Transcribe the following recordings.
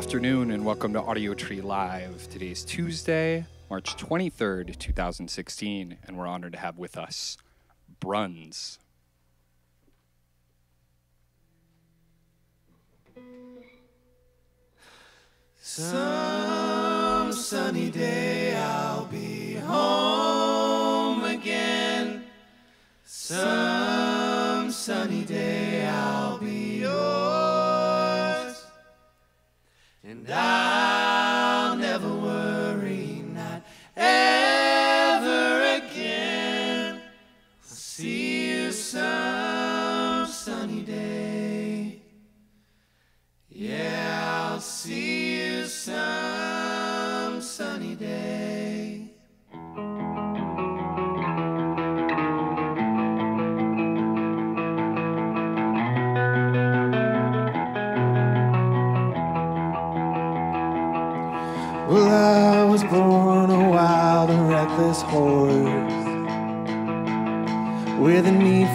Afternoon and welcome to Audiotree Live. Today is Tuesday, March 23rd, 2016, and we're honored to have with us Bruns. Some sunny day I'll be home again. Some sunny day I'll be And I'll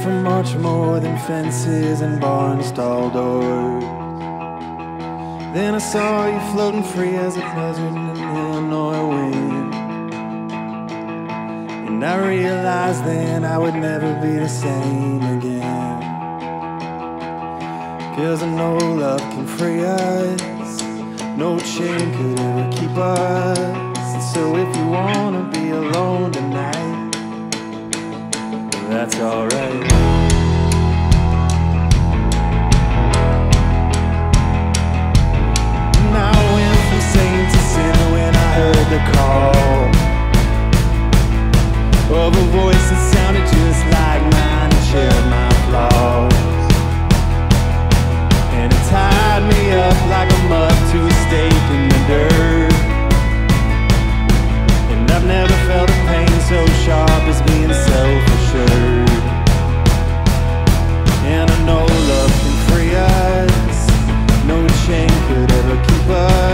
for much more than fences and barn stall doors. Then I saw you floating free as a buzzard in an Illinois wind. And I realized then I would never be the same again. Cause I know love can free us, no chain could ever keep us. And so if you wanna be alone tonight, I heard the call of a voice that sounded just like mine and shared my flaws. And it tied me up like a to a stake in the dirt. And I've never felt a pain so sharp as being And I know love can free us. No chain could ever keep us.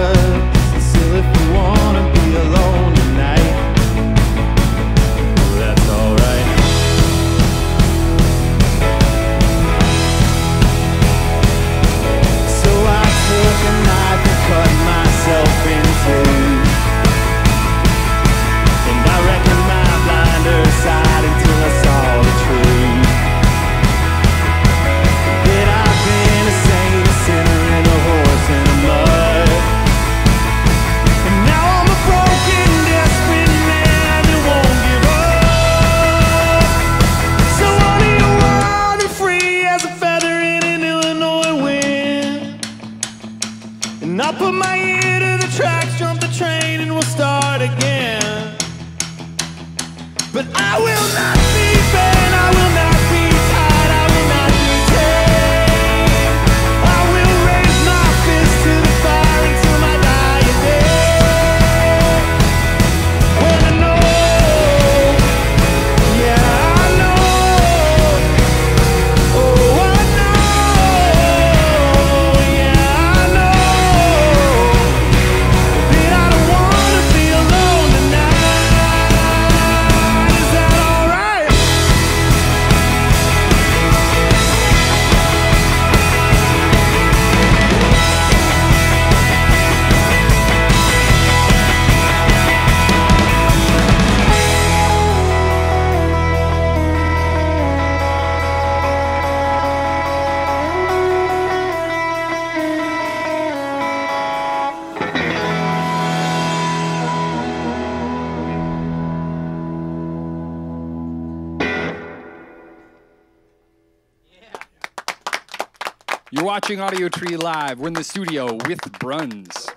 You're watching Audiotree Live. We're in the studio with Bruns.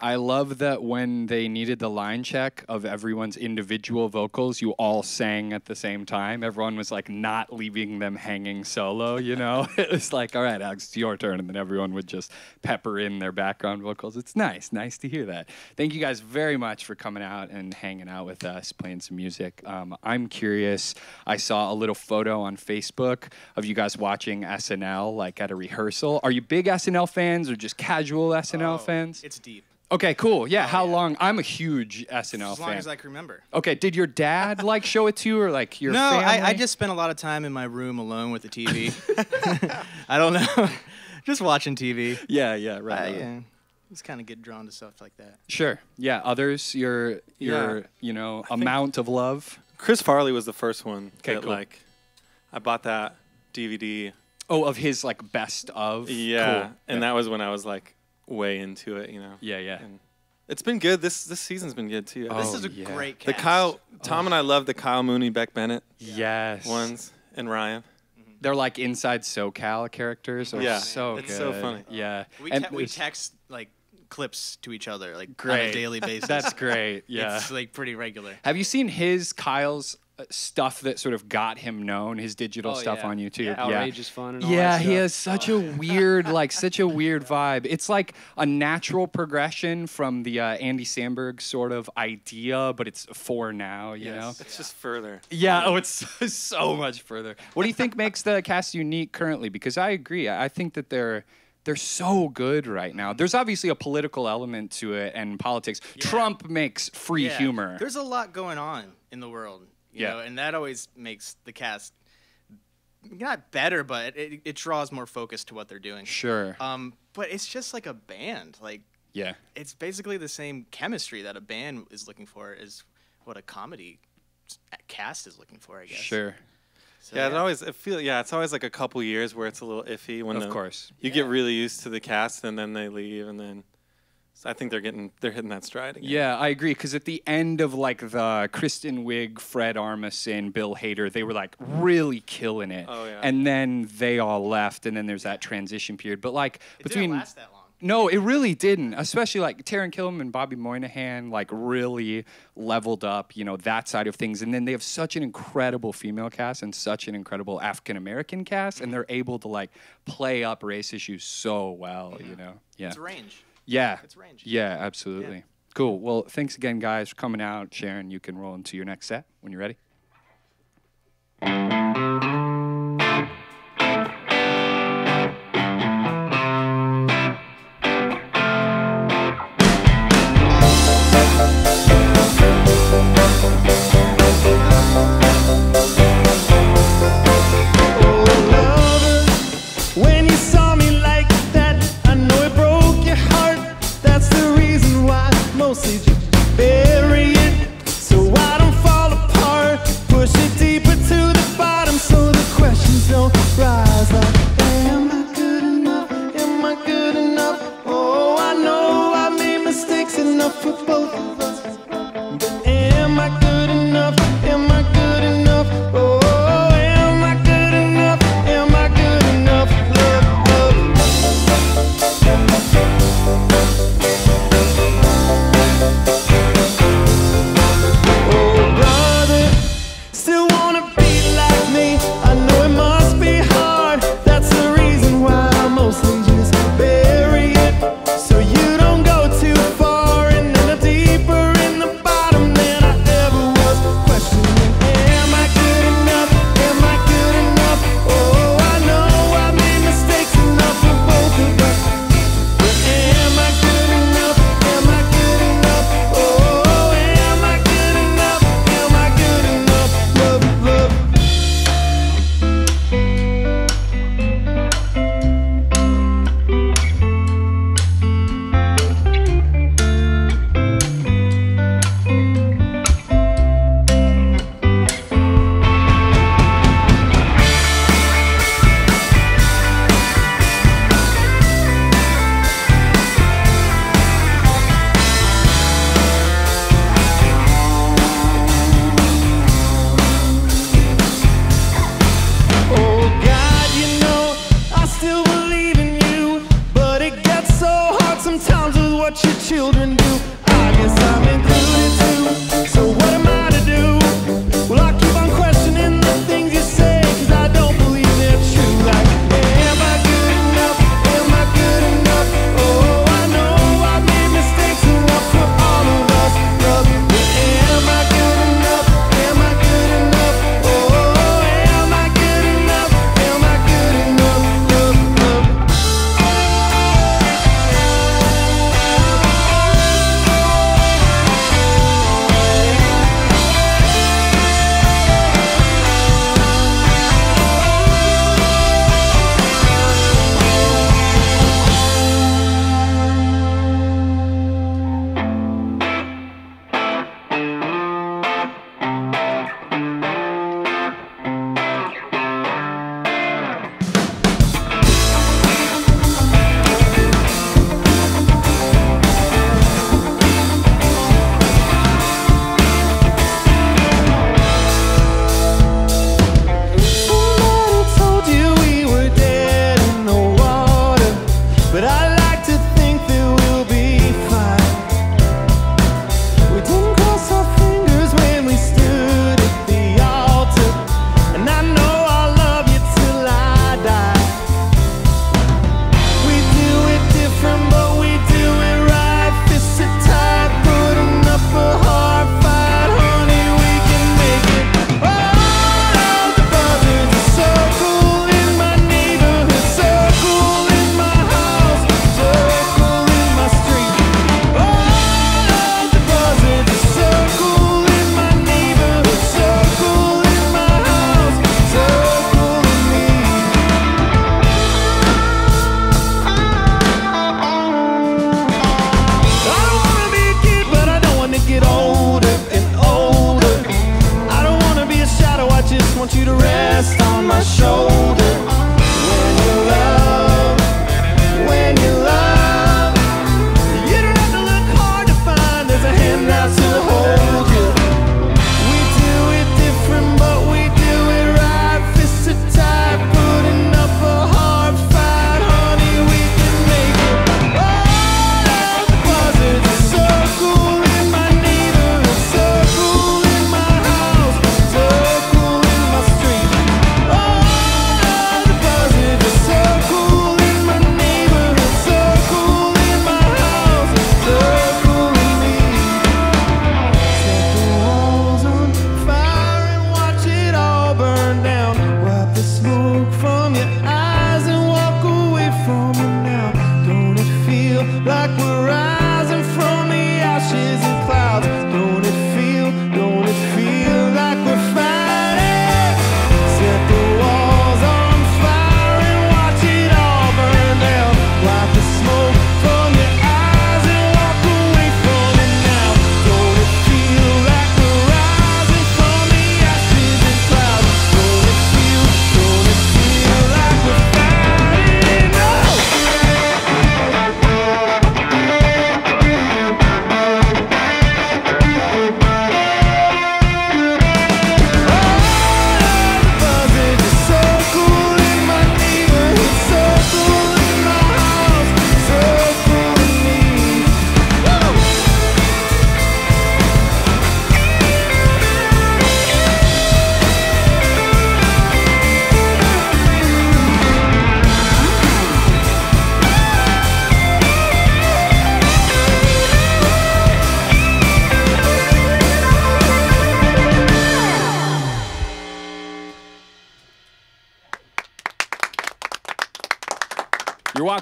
I love that when they needed the line check of everyone's individual vocals, you all sang at the same time. Everyone was like not leaving them hanging solo, you know? it was like, all right, Alex, it's your turn. And then everyone would just pepper in their background vocals. It's nice, nice to hear that. Thank you guys very much for coming out and hanging out with us, playing some music. Um, I'm curious. I saw a little photo on Facebook of you guys watching SNL, like at a rehearsal. Are you big SNL fans or just casual SNL fans? It's deep. Okay, cool. Yeah, oh, how yeah. long? I'm a huge SNL As long fan. as I can remember. okay, did your dad like show it to you or like your no, family? I, I just spent a lot of time in my room alone with the TV. I don't know. just watching TV. Yeah, yeah, right. I, on. yeah. just kind of get drawn to stuff like that. Sure. Yeah. Others, your your Yeah. you know think- amount of love. Chris Farley was the first one. 'Kay, that, cool. Like, I bought that DVD. Oh, of his like best of. Yeah, Cool. and yeah. that was when I was like way into it. You know. Yeah, yeah. And it's been good. This this season's been good too. Oh, This is a yeah. great the. Kyle, oh. Tom, and I love the Kyle Mooney, Beck Bennett Yes. ones, and Ryan. Mm-hmm. They're like inside SoCal characters. They're Yeah, so it's so funny. Yeah. We, and te- we text like clips to each other like on a daily basis. That's great. Yeah. It's like pretty regular. Have you seen his Kyle's stuff that sort of got him known? His digital Oh, stuff yeah. on YouTube. Yeah, outrageous fun and all Yeah, that he stuff. has such a weird, like, such a weird vibe. It's like a natural progression from the uh, Andy Samberg sort of idea, but it's for now, you know? It's just further. Yeah, oh, it's so much further. What do you think makes the cast unique currently? Because I agree. I I think that they're they're so good right now. There's obviously a political element to it and politics. Trump makes free Yeah. humor. There's a lot going on in the world, you Yeah. know, and that always makes the cast not better, but it, it draws more focus to what they're doing. sure. Um, but it's just like a band. Like yeah. it's basically the same chemistry that a band is looking for is what a comedy cast is looking for, I guess. Sure. So, Yeah, it always it feel yeah, it's always like a couple years where it's a little iffy when Of the- course. you get really used to the cast and then they leave and then so I think they're getting they're hitting that stride again. Yeah, I agree. Because at the end of like the Kristen Wiig, Fred Armisen, Bill Hader, they were like really killing it. Oh, yeah. And then they all left, and then there's that transition period. But like It between didn't last that long. No, it really didn't. Especially like Taran Killam and Bobby Moynihan, like really leveled up, you know, that side of things. And then they have such an incredible female cast and such an incredible African American cast, and mm-hmm. they're able to like play up race issues so well, you know. Yeah. It's range. Yeah. It's range. Yeah, absolutely. Cool. Well, thanks again, guys, for coming out. Sharon, you can roll into your next set when you're ready.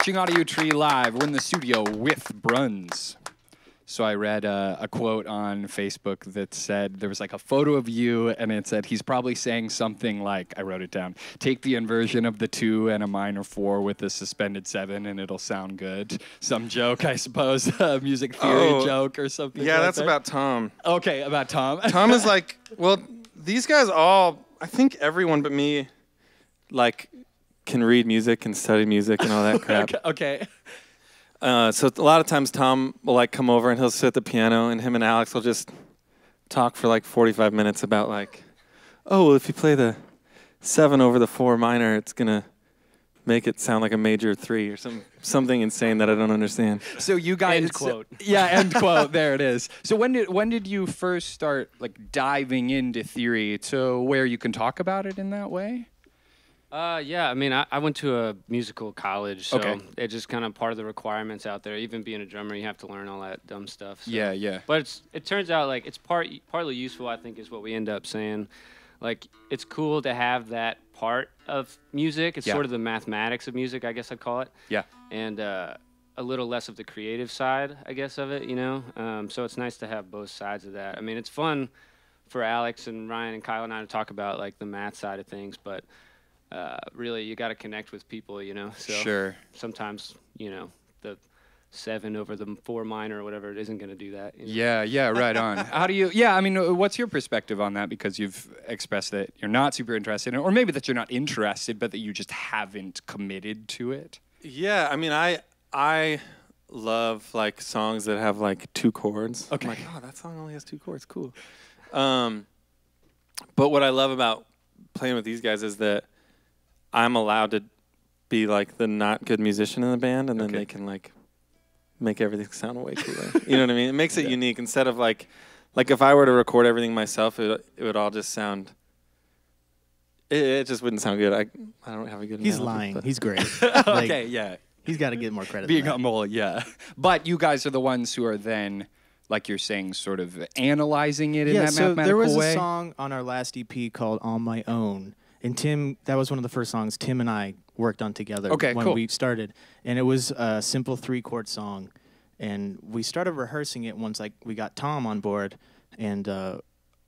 Watching Audiotree Live. We're in the studio with Bruns. So I read uh, a quote on Facebook that said there was like a photo of you, and it said he's probably saying something like, I wrote it down, take the inversion of the two and a minor four with a suspended seven, and it'll sound good. Some joke, I suppose, a music theory Oh, joke or something. Yeah, like that's that. about Tom. Okay, about Tom. Tom is like, well, these guys all, I think everyone but me, like, can read music and study music and all that crap. okay. okay. Uh, so a lot of times Tom will like come over and he'll sit at the piano and him and Alex will just talk for like 45 minutes about like, oh, well, if you play the seven over the four minor, it's gonna make it sound like a major three or some something insane that I don't understand. So you guys, End quote. yeah, end quote. There it is. So when did when did you first start like diving into theory to where you can talk about it in that way? Uh, yeah, I mean, I, I went to a musical college, so Okay. it's just kind of part of the requirements out there. Even being a drummer, you have to learn all that dumb stuff. so- Yeah, yeah. But it's it turns out like it's part partly useful. I think is what we end up saying. Like it's cool to have that part of music. It's Yeah. sort of the mathematics of music, I guess I'd call it, Yeah. and uh, a little less of the creative side, I guess, of it. You know, um, so it's nice to have both sides of that. I mean, it's fun for Alex and Ryan and Kyle and I to talk about like the math side of things, but uh, really you got to connect with people, you know. So Sure. sometimes you know the seven over the four minor or whatever it isn't going to do that. you know? Yeah, yeah, right on. How do you? Yeah, I mean, uh, what's your perspective on that? Because you've expressed that you're not super interested, in it, or maybe that you're not interested, but that you just haven't committed to it. Yeah, I mean, I I love like songs that have like two chords. Okay. I'm like, oh, that song only has two chords. Cool. Um, but what I love about playing with these guys is that I'm allowed to be like the not good musician in the band, and then Okay. they can like make everything sound way cooler. you know what I mean? It makes it unique instead of like like if I were to record everything myself, it it would all just sound. It, it just wouldn't sound good. I I don't have a good. He's analogy, lying. but- He's great. Like, okay, yeah. He's got to get more credit. Being than that. humble, yeah. But you guys are the ones who are then, like you're saying, sort of analyzing it in yeah, that so mathematical there was way. a song on our last EP called "On My Own," and Tim. That was one of the first songs Tim and I worked on together Okay, when cool. we started, and it was a simple three-chord song, and we started rehearsing it once like we got Tom on board, and uh,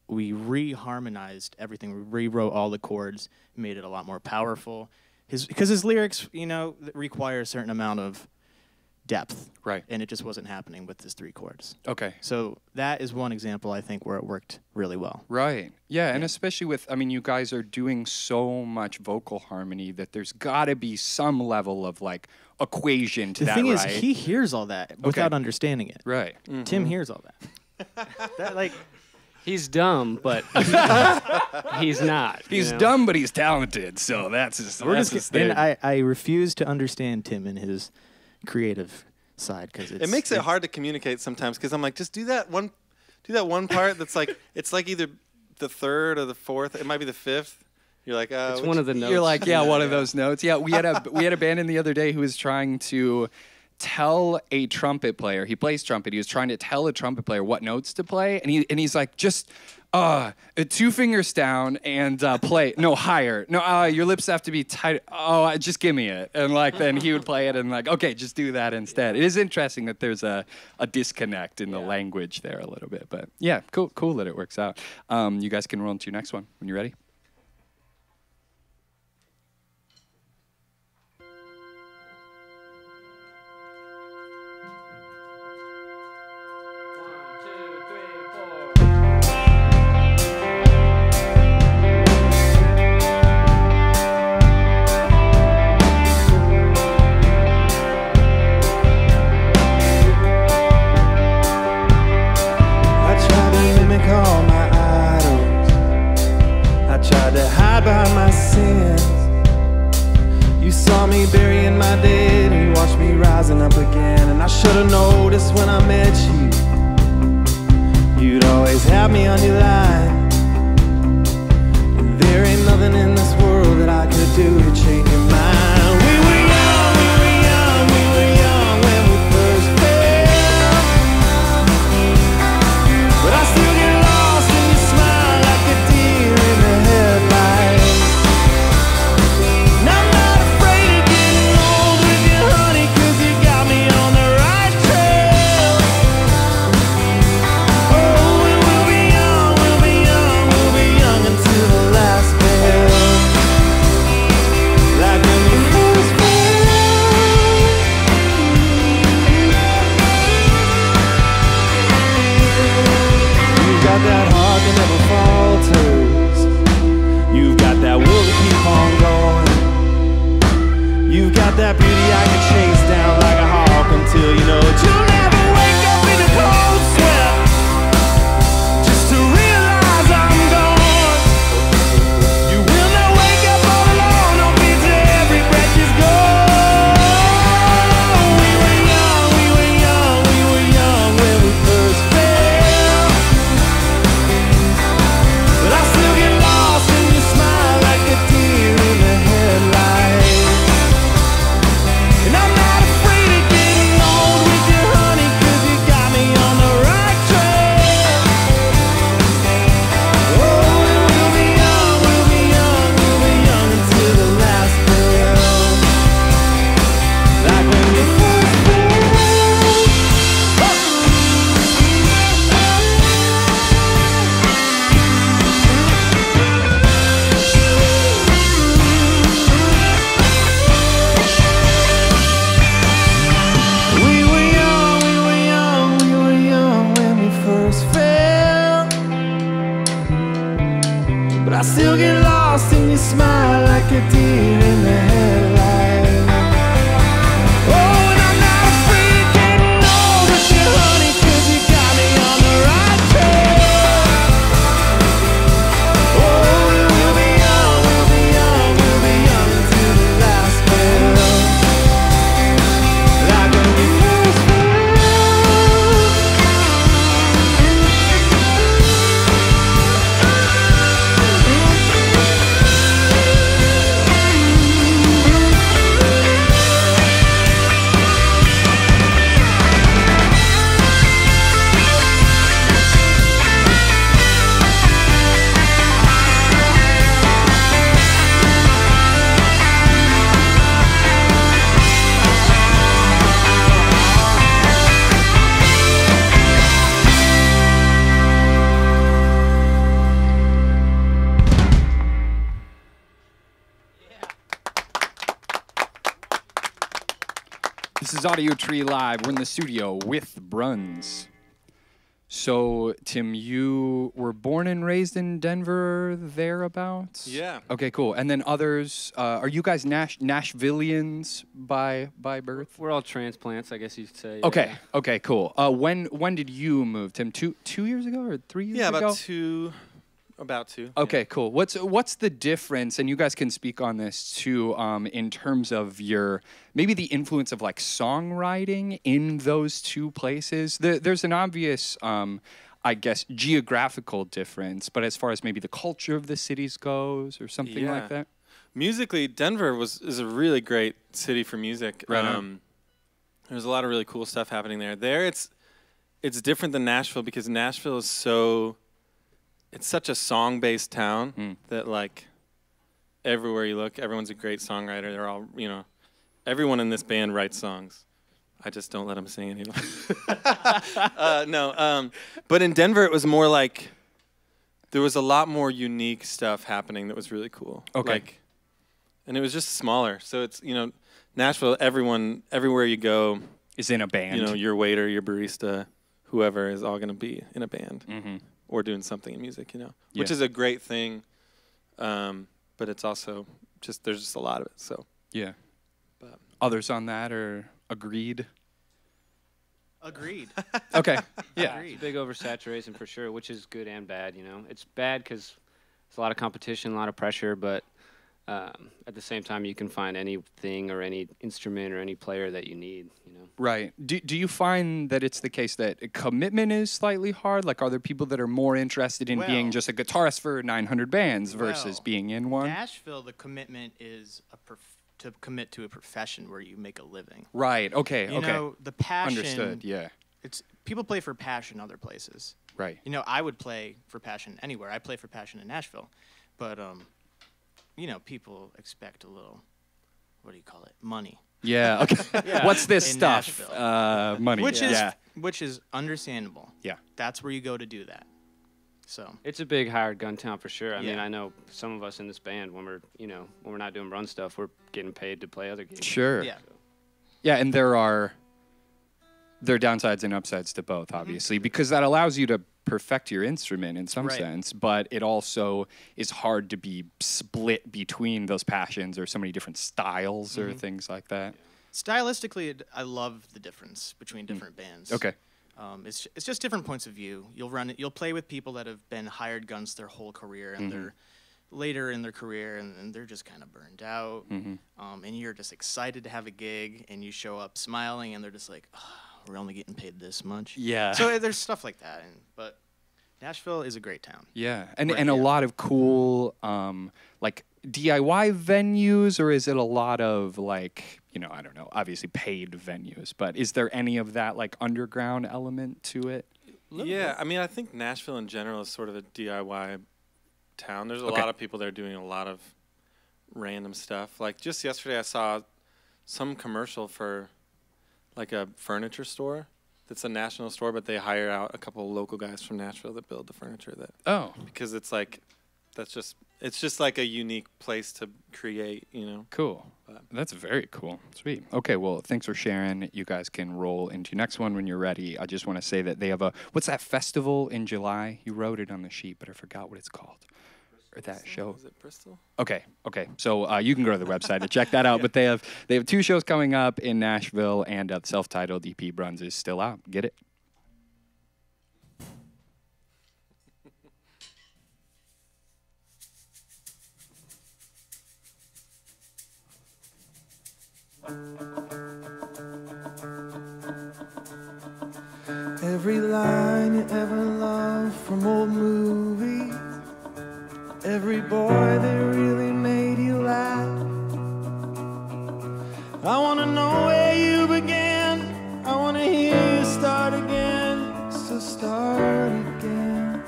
we reharmonized everything. We rewrote all the chords, made it a lot more powerful. His because his lyrics, you know, require a certain amount of depth, Right. and it just wasn't happening with his three chords. Okay. So that is one example I think where it worked really well. Right. Yeah, and especially with I mean you guys are doing so much vocal harmony that there's got to be some level of like equation to that. The that, thing right? is, he hears all that without understanding it. right. Tim mm-hmm. hears all that. that like He's dumb, but he's not. He's know? dumb but he's talented. So that's his we're that's just his and. I, I refuse to understand Tim and his creative side because it makes it hard to communicate sometimes because I'm like, just do that one, do that one part that's like it's like either the third or the fourth. It might be the fifth. You're like, uh, It's one of the notes. You're like, yeah, one of those notes. Yeah, we had a we had a band in the other day who was trying to tell a trumpet player. He plays trumpet. He was trying to tell a trumpet player what notes to play, and he and he's like, just uh, two fingers down and uh, play. No, higher. No, uh, your lips have to be tight. Oh, just give me it. And like then he would play it and like, okay, just do that instead. It is interesting that there's a, a disconnect in the language there a little bit, but yeah, cool, cool that it works out. Um, you guys can roll into your next one when you're ready. This is Audiotree Live. We're in the studio with Bruns. So, Tim, you were born and raised in Denver, thereabouts? Yeah. Okay, cool. And then others, uh, are you guys Nash- Nashvillians by by birth? We're all transplants, I guess you'd say. Okay, yeah. okay, cool. Uh, when when did you move, Tim? Two two years ago or three years Yeah, ago? about two. About two. yeah. Okay, cool. What's what's the difference? And you guys can speak on this too, um, in terms of your maybe the influence of like songwriting in those two places. The, there's an obvious, um, I guess, geographical difference, but as far as maybe the culture of the cities goes, or something Yeah. like that. Musically, Denver was is a really great city for music. Right. Um, there's a lot of really cool stuff happening there. There, it's it's different than Nashville because Nashville is so it's such a song-based town Mm. that like everywhere you look, everyone's a great songwriter. They're all you know, everyone in this band writes songs. I just don't let them sing anymore. uh, no, um, but in Denver, it was more like there was a lot more unique stuff happening that was really cool. Okay. Like, and it was just smaller. So it's you know, Nashville. Everyone, everywhere you go, Is in a band. you know, your waiter, your barista, whoever is all going to be in a band hmm or doing something in music. You know, which is a great thing. Um, but it's also just there's just a lot of it. So Yeah. But- Others on that are agreed. Agreed. Okay. Yeah, it's a big oversaturation for sure, which is good and bad. You know, it's bad because it's a lot of competition, a lot of pressure, but um, at the same time, you can find anything or any instrument or any player that you need. You know. Right. Do, do you find that it's the case that commitment is slightly hard? Like, are there people that are more interested in being just a guitarist for 900 bands versus Well, being in one? Nashville, the commitment is a prof- to commit to a profession where you make a living. Right. Okay. You okay. know, the passion. Understood. Yeah. It's people play for passion other places. Right. You know, I would play for passion anywhere. I play for passion in Nashville, but um, you know, people expect a little. What do you call it? Money. Yeah. Okay. What's this In stuff? Uh, money. Which yeah. is which is understandable. Yeah. That's where you go to do that. So It's a big hired gun town for sure. I mean, I know some of us in this band when we're, you know, when we're not doing run stuff, we're getting paid to play other games. Sure. yeah. Yeah, and there are there are downsides and upsides to both, obviously, because that allows you to perfect your instrument in some Right. sense, but it also is hard to be split between those passions or so many different styles or Mm-hmm. things like that. Stylistically, I love the difference between different bands. Mm. Okay. Um, it's it's just different points of view. You'll run you'll play with people that have been hired guns their whole career and Mm-hmm. they're later in their career and, and they're just kind of burned out. Mm-hmm. Um, and you're just excited to have a gig and you show up smiling and they're just like, "Ah, we're only getting paid this much. Yeah. So uh, there's stuff like that. And but Nashville is a great town. Yeah, and Right, and a lot of cool um, like DIY venues, or is it a lot of like you know I don't know, obviously paid venues, but is there any of that like underground element to it? Yeah, I mean, I think Nashville in general is sort of a DIY town. There's a Okay. lot of people there doing a lot of random stuff. Like just yesterday, I saw some commercial for like a furniture store. That's a national store, but they hire out a couple of local guys from Nashville that build the furniture. That Oh, because it's like that's just it's just like a unique place to create. You know. cool. But- That's very cool. Sweet. Okay, well, thanks for sharing. You guys can roll into next one when you're ready. I just want to say that they have a what's that festival in July? You wrote it on the sheet, but I forgot what it's called. Or that show. Is it Bristol? Okay, okay. So uh, you can go to the website to check that out. But they have they have two shows coming up in Nashville, and uh, the self-titled EP Bruns is still out. Get it? Every line you ever loved from old movies. Every boy that really made you laugh. I wanna know where you began. I wanna hear you start again. So start again.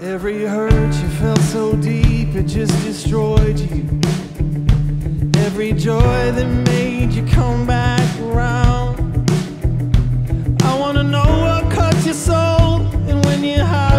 Every hurt you felt so deep it just destroyed you. Every joy that made you come back around. I wanna know what cut your soul, and when you hide,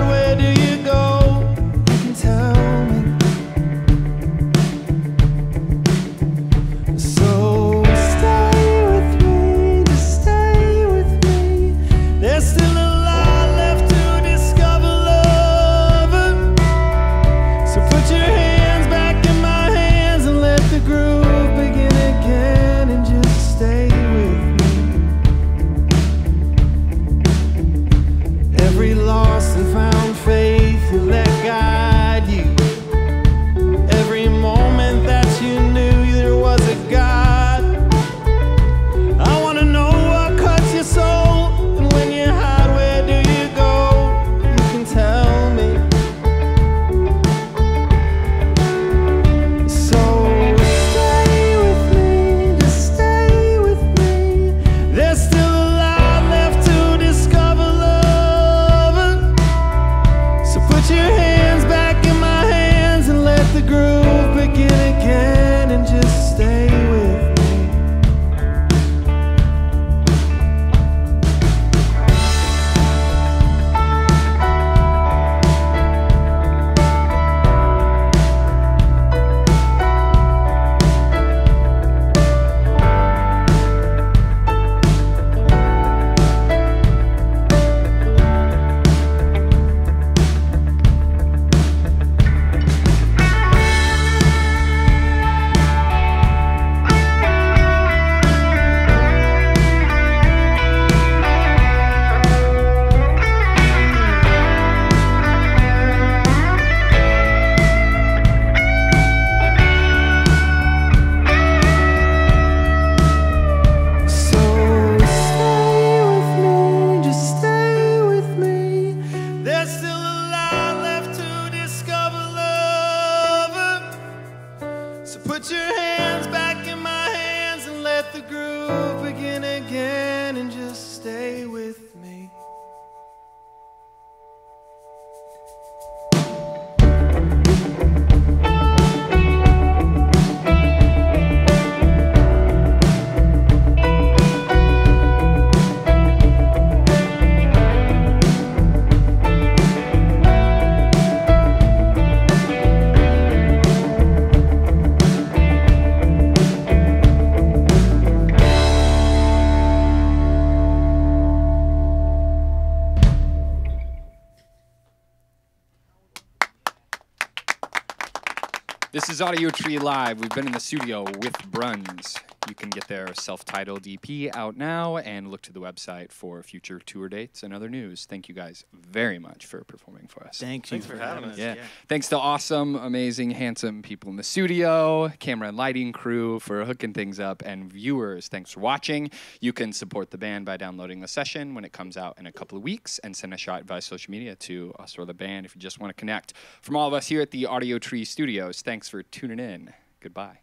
is Audiotree Live. We've been in the studio with Bruns. You can get their self titled EP out now and look to the website for future tour dates and other news. Thank you guys very much for performing for us. Thank you Thanks for having us. Yeah. Thanks to awesome, amazing, handsome people in the studio, camera and lighting crew for hooking things up, and viewers, thanks for watching. You can support the band by downloading the session when it comes out in a couple of weeks and send a shot via social media to us or the band if you just want to connect. From all of us here at the Audiotree Studios, thanks for tuning in. Goodbye.